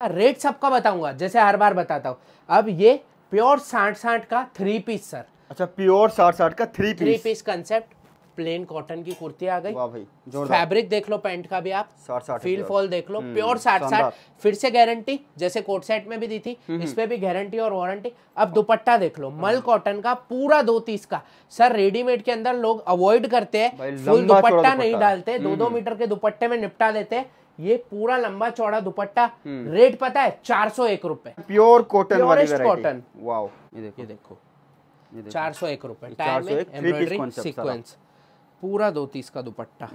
Rate सबका बताऊँगा जैसे हर बार बताता हूँ। अब ये प्योर साठ साठ का थ्री पीस सर अच्छा प्योर साठ साठ का three three piece piece concept plain cotton की कुर्ती आ गई। भाई फैब्रिक देख लो पैंट का भी आप। साठ साठ फील फॉल देख लो। हम्म, प्योर साठ साठ फिर से गारंटी जैसे कोट सेट में भी दी थी हम्म, इस पे भी गारंटी और वारंटी अब दुपट्टा देख लो मल कॉटन का पूरा दो तीस का। सर रेडीमेड के अंदर लोग अवॉइड करते हैं फुल दुपट्टा नहीं डालते दो हम्म, दो मीटर के दुपट्टे में निपटा देते हैं। ये पूरा लंबा चौड़ा दुपट्टा रेट पता है चार सौ एक रुपए। Pure cotton purest cotton wow ये देखो। ये देखो। चार सौ एक रुपए। टाइम में एम्ब्रॉयडरी सीक्वेंस पूरा दो तीस का दुपट्टा।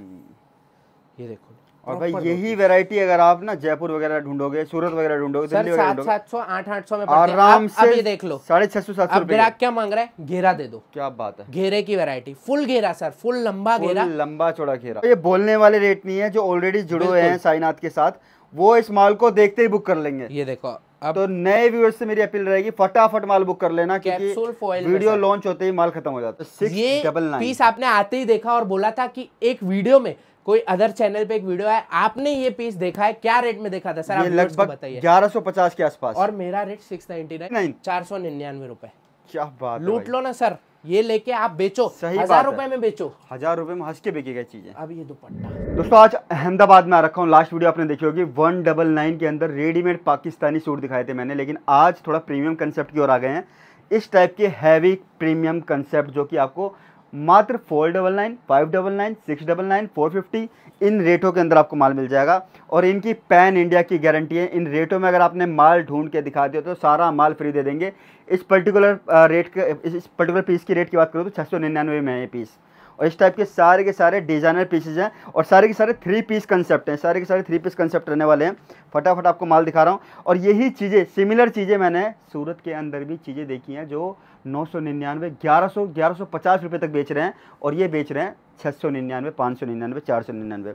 ये देखो। और भाई यही वैरायटी अगर आप ना जयपुर वगैरह ढूंढोगे सूरत वगैरह ढूंढोगे दिल्ली वगैरह सात सौ आठ आठ सौ में आराम से अभी ये देख लो। साढ़े छह सौ सात सौ ग्राहक क्या मांग रहा है? घेरा दे दो। क्या बात है। घेरे की वैरायटी फुल घेरा सर फुल लंबा घेरा। लंबा चौड़ा घेरा। ये बोलने वाले रेट नहीं है जो ऑलरेडी जुड़े हुए हैं साइनाथ साईनाथ के साथ। वो इस माल को देखते ही बुक कर लेंगे। ये देखो अब तो नए व्यूअर्स से मेरी अपील रहेगी फटाफट माल बुक कर लेना क्योंकि वीडियो लॉन्च होते ही माल खत्म हो जाता है। ये पीस आपने आते ही देखा और बोला था कि एक वीडियो में कोई अदर चैनल पे एक वीडियो है आपने ये पीस देखा है क्या रेट में देखा था? सर आप लगभग बताइए। ग्यारह सौ पचास के आसपास। और मेरा रेट सिक्स नाइनटी नाइन चार सौ निन्यानवे रुपए। क्या बात लूट लो ना सर ये लेके आप बेचो। सही हज़ार रुपए में बेचो। हज़ार रुपए में हंस के बेची गई चीज़ें। अब ये दुपट्टा। दोस्तों आज अहमदाबाद में आ रखा हूँ। लास्ट वीडियो आपने देखी होगी। वन डबल नाइन के अंदर रेडीमेड पाकिस्तानी सूट दिखाए थे मैंने लेकिन आज थोड़ा प्रीमियम कंसेप्ट की ओर आ गए हैं। इस टाइप के हैवी प्रीमियम कंसेप्ट जो कि आपको मात्र four double nine five double nine six double nine four fifty इन रेटों के अंदर आपको माल मिल जाएगा। और इनकी पैन इंडिया की गारंटी है। इन रेटों में अगर आपने माल ढूंढ के दिखा दिया तो सारा माल फ्री दे देंगे। इस पर्टिकुलर रेट के, इस पर्टिकुलर पीस की रेट की बात करूँ तो छः सौ निन्यानवे में है ये पीस और इस टाइप के सारे के सारे डिज़ाइनर पीसेज हैं और सारे के सारे थ्री पीस कंसेप्ट हैं सारे के सारे थ्री पीस कंसेप्ट रहने वाले हैं। फटाफट आपको माल दिखा रहा हूँ और यही चीज़ें सिमिलर चीज़ें मैंने सूरत के अंदर भी चीज़ें देखी हैं जो नौ सौ निन्यानवे ग्यारह सौ ग्यारह सौ पचास रुपये तक बेच रहे हैं और ये बेच रहे हैं छः सौ निन्यानवे पाँच सौ निन्यानवे चार सौ निन्यानवे।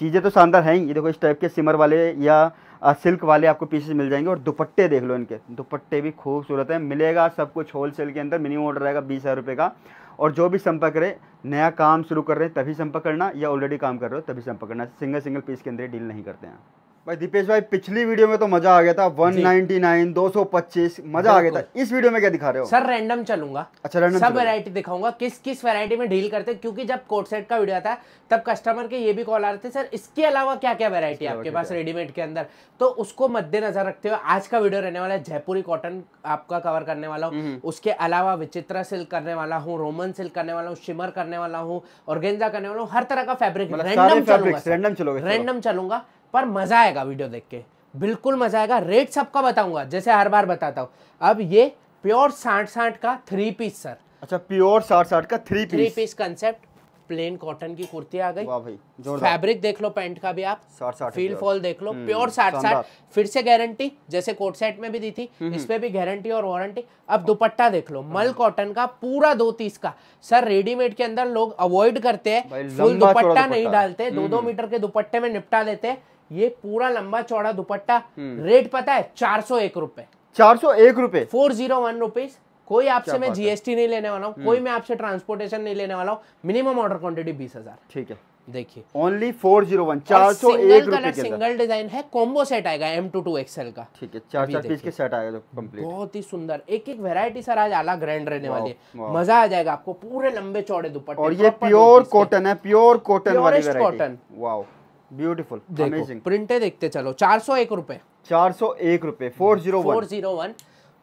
चीज़ें तो शानदार हैं ही। ये देखो इस टाइप के सिमर वाले या अ, सिल्क वाले आपको पीसेस मिल जाएँगे और दुपट्टे देख लो इनके। दुपट्टे भी खूबसूरत हैं। मिलेगा सब कुछ होल सेल के अंदर मिनिमम ऑर्डर रहेगा बीस हज़ार रुपये का। और जो भी संपर्क करे, नया काम शुरू कर रहे हैं, तभी संपर्क करना या ऑलरेडी काम कर रहे हो, तभी संपर्क करना। सिंगल सिंगल पीस के अंदर डील नहीं करते हैं। भाई दीपेश भाई पिछली वीडियो में तो मज़ा आ गया था 199 225 मज़ा आ गया था। इस वीडियो में क्या दिखा रहे हो? सर रैंडम चलूँगा। अच्छा random सब। वैरायटी दिखाऊँगा किस किस वैरायटी में डील करते हैं क्योंकि जब कोट सेट का वीडियो आता है तब कस्टमर के ये भी कॉल आ रहे थे सर इसके अलावा क्या क्या वैरायटी आपके पास रेडीमेड के अंदर? तो उसको मद्देनजर रखते हुए आज का वीडियो रहने वाला है जयपुरी कॉटन आपका कवर करने वाला हम्म, हूँ उसके अलावा विचित्रा सिल्क करने वाला हूँ रोमन सिल्क करने वाला हूँ शिमर करने वाला हूँ और गेंजा करने वाला हूँ हर तरह का फैब्रिक मतलब रैंडम चलूँगा। रैंडम चलूँगा। पर मज़ा आएगा वीडियो देख के। बिल्कुल मज़ा आएगा। रेट सबका बताऊँगा जैसे हर बार बताता हूँ। अब ये प्योर साठ साठ का थ्री पीस सर अच्छा प्योर साठ साठ का three three piece piece concept plain cotton की कुर्ती आ गई। भाई फैब्रिक देख लो पैंट का भी आप। साठ साठ फील फॉल देख लो। हम्म, प्योर साठ साठ फिर से गारंटी जैसे कोट सेट में भी दी थी हम्म, इस पे भी गारंटी और वारंटी अब दुपट्टा देख लो मल कॉटन का पूरा दो तीस का। सर रेडीमेड के अंदर लोग अवॉइड करते हैं। फुल दुपट्टा नहीं डालते दो दो मीटर के दुपट्टे में निपटा देते हैं। ये पूरा लंबा चौड़ा दुपट्टा हम्म। रेट पता है चार सौ एक रुपए। चार सौ एक रुपये फोर ज़ीरो वन रुपीज़ कोई आपसे मैं जीएसटी नहीं लेने वाला हूँ कोई मैं आपसे ट्रांसपोर्टेशन नहीं लेने वाला हूँ मिनिमम ऑर्डर क्वांटिटी बीस हज़ार। ठीक है। देखिए। ओनली फोर ज़ीरो वन चार सौ एक कलर सिंगल डिज़ाइन है कॉम्बो सेट आएगा एम टू टू एक्सएल का। ठीक है चार चार पीस के सेट आएगा कंप्लीट बहुत ही सुंदर। एक एक वैरायटी सर आज अलग ग्रैंड रहने वाली है। मज़ा आ जाएगा आपको पूरे लंबे चौड़े दुपट्टे और ये प्योर। कॉटन है प्योर कॉटन वाली cotton। वाओ ब्यूटीफुल देखो अमेजिंग प्रिंटे देखते चलो। चार सौ एक रुपए। चार सौ एक रुपये four zero four zero one.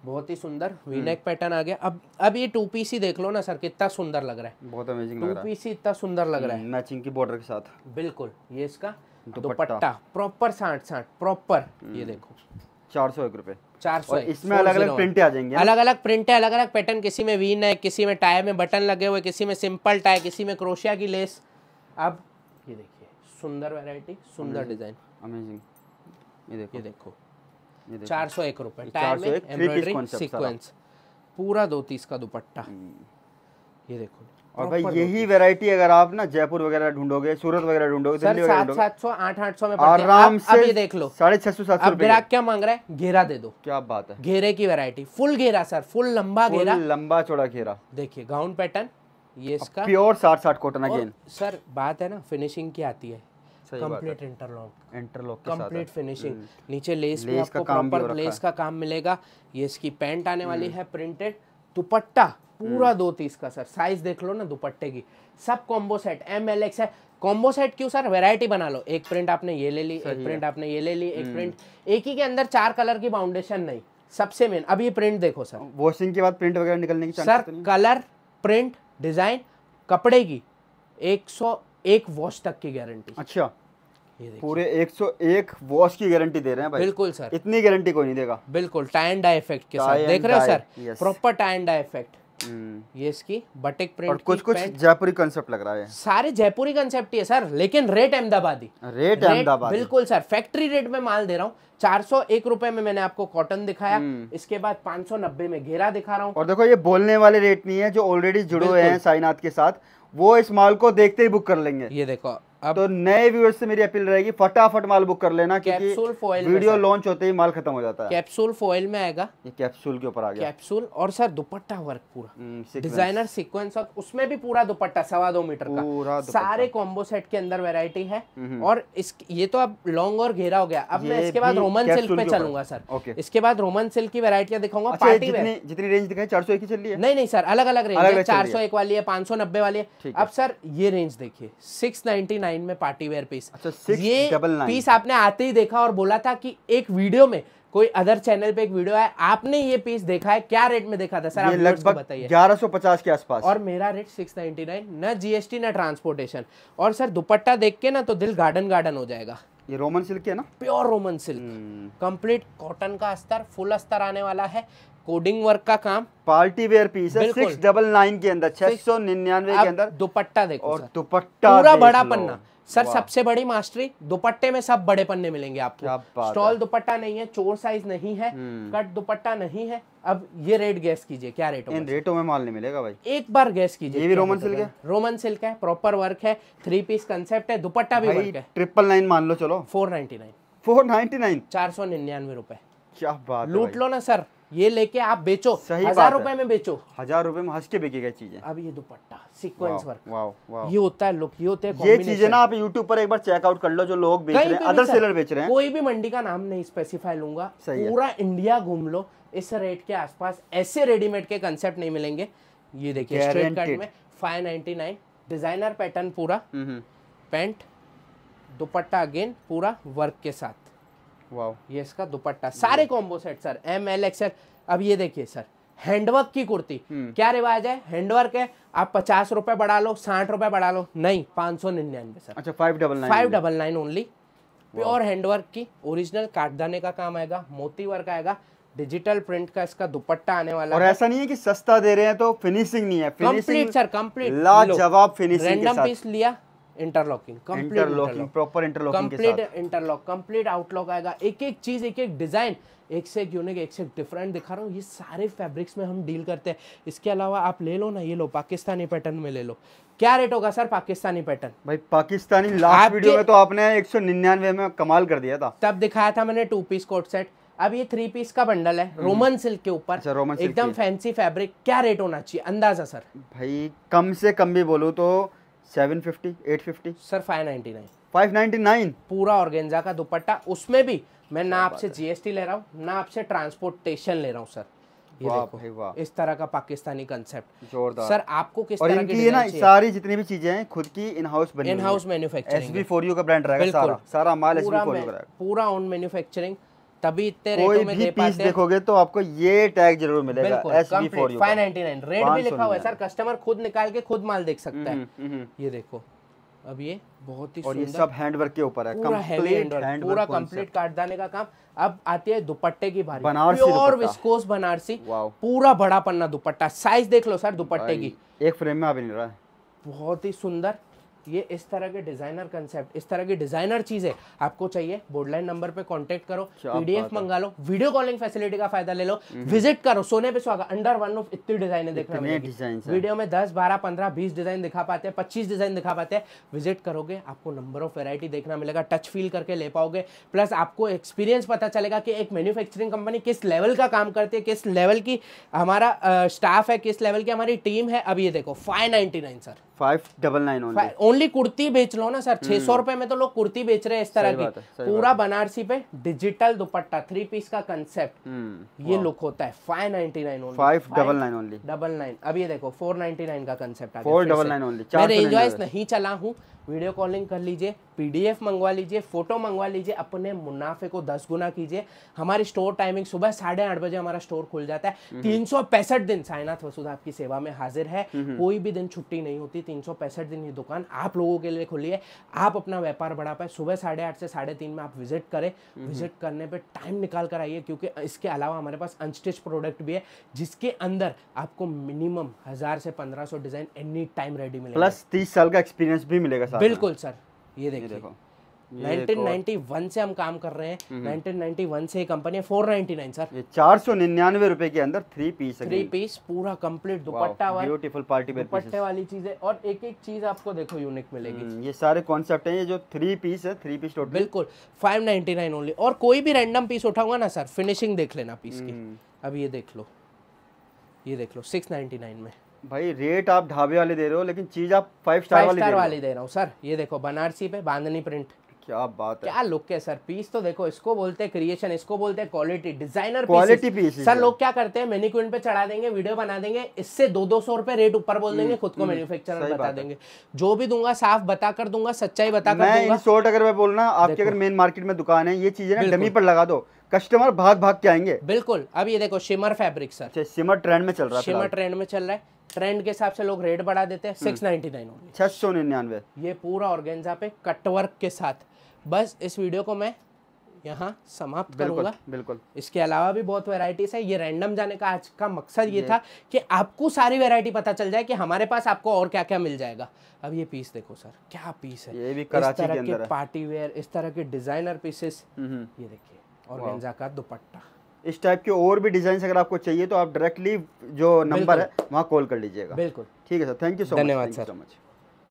बहुत ही सुंदर। हम्म। वीनेक पैटर्न आ गया। अब अब ये टू पीस ही देख लो ना सर कितना सुंदर लग रहा है। बहुत अमेजिंग लग टू पीस ही इतना सुंदर लग रहा है। मैचिंग की बॉर्डर के साथ। बिल्कुल। ये इसका दुपट्टा। प्रॉपर साठ साठ प्रॉपर हम्म। ये देखो। चार सौ एक रुपये चार सौ इसमें अलग अलग प्रिंटे आ जाएँगी। अलग अलग प्रिंट अलग अलग पैटर्न किसी में वीन है किसी में टाई में बटन लगे हुए किसी में सिंपल टाई किसी में क्रोशिया की लेस अब ये देखिए। सुंदर वैरायटी सुंदर डिज़ाइन अमेजिंग ये देखो। ये देखो। चार सौ एक रुपए। ये टाई 401 में three piece एम्ब्रॉयडरी सीक्वेंस पूरा दो तीस का दुपट्टा। ये देखो। हम्म। और भाई यही वैरायटी अगर आप ना जयपुर वगैरह ढूंढोगे सूरत वगैरह ढूंढोगे सर सात सात सौ आठ आठ सौ में आराम से ये देख लो। साढ़े छह सौ सात सौ ग्राहक क्या मांग रहा है? घेरा दे दो। क्या बात है। घेरे की वैरायटी फुल घेरा सर फुल लंबा घेरा। लंबा चौड़ा घेरा। देखिए गाउन पैटर्न ये इसका? प्योर साठ साठ कॉटन अगेन सर बात है ना फिनिशिंग की आती है। Complete interlock interlock complete finishing नीचे लेस का आपको काम भी प्रॉपर लेस का काम मिलेगा। ये इसकी पैंट आने वाली है प्रिंटेड दुपट्टा पूरा दो तीस का सर। साइज़ देख लो ना दुपट्टे की। सब combo set M L X है। कॉम्बो सेट क्यों सर? वैरायटी बना लो। एक प्रिंट आपने ये ले ली एक प्रिंट आपने ये ले ली एक प्रिंट एक ही के अंदर चार कलर की बाउंडेशन नहीं। सबसे मेन अब ये प्रिंट देखो सर। वॉशिंग के बाद प्रिंट वगैरह निकलने की सर तो कलर प्रिंट डिज़ाइन कपड़े की 101 वॉश तक की गारंटी अच्छा। ये एक पूरे 101 वॉश की गारंटी दे रहे हैं भाई। बिल्कुल सर। इतनी गारंटी कोई नहीं देगा। बिल्कुल टाइम डाई इफ़ेक्ट के साथ। देख रहे हो sir? Proper time dye effect. ये इसकी बटिक और प्रिंट कुछ कुछ जयपुरी कंसेप्ट लग रहा है। सारे जयपुरी कंसेप्ट ही है सर लेकिन रेट अहमदाबादी। रेट अहमदाबाद। बिल्कुल सर फैक्ट्री रेट में माल दे रहा हूँ। चार सौ एक रुपए में मैंने आपको कॉटन दिखाया। हम्म। इसके बाद पाँच सौ नब्बे में घेरा दिखा रहा हूँ। और देखो ये बोलने वाले रेट नहीं है जो ऑलरेडी जुड़े हुए हैं साइनाथ के साथ। वो इस माल को देखते ही बुक कर लेंगे। ये देखो अब तो नए व्यूअर्स से मेरी अपील रहेगी फटाफट माल बुक कर लेना कैप्सूल क्योंकि फॉइल वीडियो लॉन्च होते ही माल खत्म हो जाता है। कैप्सूल फॉइल में आएगा। ये कैप्सूल के ऊपर आ गया। कैप्सूल और सर दुपट्टा वर्क पूरा। हम्म, डिज़ाइनर सीक्वेंस और उसमें भी पूरा दुपट्टा सवा दो मीटर पूरा का सारे कॉम्बो सेट के अंदर वेरायटी है। और इस ये तो अब लॉन्ग और घेरा हो गया। अब मैं इसके बाद रोमन सिल्क पे चलूँगा सर ओके। इसके बाद रोमन सिल्क की वेरायटियाँ दिखाऊँगा। अच्छा पार्टी वेयर जितनी जितनी रेंज दिखाई चार सौ एक चल रही है? नहीं नहीं सर अलग अलग रेंज है। चार सौ एक वाली है पाँच सौ नब्बे वाली है। अब सर ये रेंज देखिए। सिक्स नाइनटी नाइन में पार्टी वेयर पीस। अच्छा, ये पीस आपने आते ही देखा और बोला था कि एक वीडियो में कोई अदर चैनल पे एक वीडियो है आपने ये पीस देखा है क्या रेट में देखा था? सर आप लगभग बताइए। ग्यारह सौ पचास के आसपास। और मेरा रेट 699 न जीएसटी न ट्रांसपोर्टेशन और सर दुपट्टा देख के ना तो दिल गार्डन गार्डन हो जाएगा। ये रोमन सिल्क है ना? Pure Roman silk. Complete cotton का अस्तर फुल अस्तर आने वाला है। कोडिंग वर्क का काम? पार्टी वेयर पीस है सिक्स डबल नाइन के अंदर छह सौ निन्यानवे के अंदर। दुपट्टा देखो और दुपट्टा पूरा बड़ा पन्ना। सर सबसे बड़ी मास्टरी दुपट्टे में सब बड़े पन्ने मिलेंगे आपको। स्टॉल दुपट्टा नहीं है चोर साइज़ नहीं है हम्म। कट दुपट्टा नहीं है। अब ये रेट गैस कीजिए क्या रेट होगा इन रेटों में माल नहीं मिलेगा भाई। एक बार गैस कीजिए ये भी रोमन सिल्क है? रोमन सिल्क है प्रॉपर वर्क है थ्री पीस कंसेप्ट है दुपट्टा भी वर्क है। ट्रिपल नाइन मान लो चलो। Four ninety nine four ninety nine चार सौ निन्यानवे रुपए। क्या बात लूट लो ना सर। ये लेके आप बेचो सही हज़ार रुपए में बेचो। हज़ार रुपए में हंस के बिकेगा चीज़ें। अब ये दुपट्टा सीक्वेंस वर्क वाह वाह। ये होता है लुक ये होते हैं ये चीज़ें ना आप YouTube पर एक बार चेकआउट कर लो जो लोग बेच रहे हैं अदर सेलर बेच रहे हैं। कोई भी मंडी का नाम नहीं स्पेसिफाई लूँगा। पूरा इंडिया घूम लो इस रेट के आसपास ऐसे रेडीमेड के कंसेप्ट नहीं मिलेंगे। ये देखिए स्ट्रेट कट। में 599 डिज़ाइनर पैटर्न पूरा। हम्म, हम्म, पैंट दुपट्टा अगेन पूरा वर्क के साथ। वाह ये इसका दुपट्टा। सारे combo set sir M L XL अब ये देखिए सर हैंडवर्क की कुर्ती। हम्म। क्या रिवाज है? हैंडवर्क है। आप पचास रुपए बढ़ा लो साठ रुपए बढ़ा लो। नहीं पाँच सौ निन्यानवे सर अच्छा five double nine five double nine only pure handwork की ओरिजिनल काटदाने का काम आएगा मोती वर्क आएगा डिजिटल प्रिंट का इसका दुपट्टा आने वाला और है। ऐसा नहीं है कि सस्ता दे रहे हैं तो फिनिशिंग नहीं है। कंप्लीट सर कंप्लीट लाजवाब फिनिशिंग के रैंडम पीस लिया। Interlocking interlocking proper interlocking complete interlock complete outlock आएगा एक एक चीज़ एक एक डिज़ाइन एक से एक यूनिक एक से एक डिफरेंट दिखा रहा हूँ। ये सारे फैब्रिक्स में हम डील करते हैं। इसके अलावा आप ले लो ना ये लो पाकिस्तानी पैटर्न में ले लो। क्या रेट होगा सर पाकिस्तानी पैटर्न भाई पाकिस्तानी लास्ट वीडियो में तो आपने एक सौ निन्यानवे में कमाल कर दिया था। तब दिखाया था मैंने टू पीस कोट सेट अब ये थ्री पीस का बंडल है रोमन सिल्क के ऊपर। अच्छा, एकदम फैंसी फैब्रिक क्या रेट होना चाहिए? अंदाज़ा सर भाई कम से कम भी बोलूँ तो seven fifty eight fifty? Sir five ninety nine five ninety nine पूरा ऑर्गेन्जा का दुपट्टा उसमें भी मैं ना आपसे जीएसटी ले रहा हूँ ना आपसे ट्रांसपोर्टेशन ले रहा हूँ सर। ये वाह देखो वाह। इस तरह का पाकिस्तानी कंसेप्ट जोरदार। सर आपको किस और तरह इनकी ये ना सारी जितनी भी चीज़ें हैं खुद की इन हाउस बनी इन हाउस मैन्युफैक्चरिंग का ब्रांड रहेगा सारा। सारा माल का पूरा ओन मैन्युफैक्चरिंग तभी इतने कोई में भी दे पीस देखोगे तो आपको ये टैग ज़रूर मिलेगा S B four U five ninety nine rate भी लिखा हुआ है सर कस्टमर खुद निकाल के खुद माल देख सकता है। ये देखो अब ये बहुत ही और ये सब हैंडवर्क के ऊपर है। पूरा कंप्लीट पूरा कंप्लीट काटदाने का काम। अब आती है दुपट्टे की बारी। Banarasi pure viscose Banarasi. पूरा बड़ा पन्ना दुपट्टा। साइज़ देख लो सर दुपट्टे की। एक फ्रेम में आ भी नहीं रहा है। बहुत ही सुंदर। ये इस तरह के डिज़ाइनर कंसेप्ट इस तरह की डिज़ाइनर चीज़ें आपको चाहिए बोर्डलाइन नंबर पे कांटेक्ट करो पीडीएफ मंगा लो वीडियो कॉलिंग फैसिलिटी का फ़ायदा ले लो विज़िट करो सोने पे सुहागा अंडर वन ऑफ़ इतनी डिजाइने देखने मिलेगी वीडियो में 10 12 15 20 डिज़ाइन दिखा पाते हैं 25 डिज़ाइन दिखा पाते हैं। विज़िट करोगे आपको नंबर ऑफ़ वैरायटी देखना मिलेगा टच फील करके ले पाओगे। प्लस आपको एक्सपीरियंस पता चलेगा कि एक मैन्युफैक्चरिंग कंपनी किस लेवल का काम करती है किस लेवल की हमारा स्टाफ है किस लेवल की हमारी टीम है। अब ये देखो 599 sir five double nine only only kurti बेच लो ना सर। छह सौ रुपए में तो लोग कुर्ती बेच रहे हैं इस तरह हम्म। की। पूरा बनारसी पे डिजिटल दुपट्टा थ्री पीस का कंसेप्ट हम्म ये लुक होता है five ninety nine five double nine only double nine अब ये देखो फोर नाइनटी नाइन का कंसेप्ट आ फोर गया फिर डबल नाइन ओनली मैं रेंज वाइज नहीं चला हूँ। वीडियो कॉलिंग कर लीजिए। पीडीएफ मंगवा लीजिए फ़ोटो मंगवा लीजिए अपने मुनाफे को दस गुना कीजिए। हमारी स्टोर टाइमिंग सुबह साढ़े आठ बजे हमारा स्टोर खुल जाता हम्म। है तीन सौ पैंसठ दिन साइनाथ वसुधा आपकी सेवा में हाजिर है। कोई भी दिन छुट्टी नहीं होती तीन सौ पैंसठ दिन ये दुकान आप लोगों के लिए खुली है। आप अपना व्यापार बढ़ा पाए। सुबह साढ़े आठ से साढ़े तीन में आप विज़िट करें। हम्म। विज़िट करने पर टाइम निकाल कर आइए क्योंकि इसके अलावा हमारे पास अनस्टिच प्रोडक्ट भी है जिसके अंदर आपको मिनिमम हज़ार से पंद्रह सौ डिज़ाइन एनी टाइम रेडी मिलेगा। प्लस तीस साल का एक्सपीरियंस भी मिलेगा बिल्कुल सर ये देखिए। देखो। 1991 से हम काम कर रहे हैं। 1991 से ये कंपनी है 499 सर। ये चार सौ निन्यानवे रुपए के अंदर थ्री पीस थ्री पीस पूरा कंप्लीट दुपट्टा वाला ब्यूटीफुल पार्टी दुपट्टे वाली चीज़ें। और एक एक चीज़ आपको देखो यूनिक मिलेगी। हम्म, ये सारे कॉन्सेप्ट हैं ये जो थ्री पीस है थ्री पीस टोटल बिल्कुल 599 ओनली और कोई भी रैंडम पीस उठाऊँगा ना सर फिनिशिंग देख लेना पीस की। हम्म। अब ये देख लो। ये देख लो 699 में। भाई रेट आप ढाबे वाले दे रहे हो लेकिन चीज़ आप फाइव स्टार वाली दे रहे हो। वाली दे रहा हूँ सर ये देखो बनारसी पे बांधनी प्रिंट क्या बात है। क्या लुक है सर पीस तो देखो इसको बोलते हैं क्रिएशन इसको बोलते हैं quality designer quality piece sir लोग क्या करते हैं? मेनिक्विन पे चढ़ा देंगे वीडियो बना देंगे इससे दो दो सौ रुपए रेट ऊपर बोल देंगे खुद को मैन्युफैक्चरर हम्म, बता देंगे। जो भी दूँगा साफ़ बता कर दूँगा सच्चाई बता कर मैं दूँगा। शॉर्ट अगर मैं बोलना आपके अगर मेन मार्केट में दुकान है ये चीज़ें ना डमी पर लगा दो। कस्टमर भाग भाग के आएँगे। बिल्कुल। अब ये देखो shimmer fabric sir shimmer trend में चल रहा है शिमर ट्रेंड में चल रहा है। ट्रेंड के हिसाब से लोग रेट बढ़ा देते हैं हम्म। सिक्स नाइनटी नाइन छह सौ निन्यानवे। ये पूरा ऑर्गेन्जा पे कटवर्क के साथ। बस इस वीडियो को मैं यहाँ समाप्त बिल्कुल करूँगा। बिल्कुल। इसके अलावा भी बहुत वैरायटीज है। ये रैंडम जाने का आज का मकसद ये था कि आपको सारी वेरायटी पता चल जाए कि हमारे पास आपको और क्या क्या मिल जाएगा। अब ये पीस देखो सर क्या पीस है? ये भी इस कराची के तरह के पार्टी वेयर इस तरह के डिज़ाइनर पीसेस हम्म, ये देखिए ऑर्गेन्जा का दुपट्टा। इस टाइप के और भी डिज़ाइन अगर आपको चाहिए तो आप डायरेक्टली जो नंबर है वहाँ कॉल कर लीजिएगा। बिल्कुल। ठीक है sir thank you so much धन्यवाद सर। So much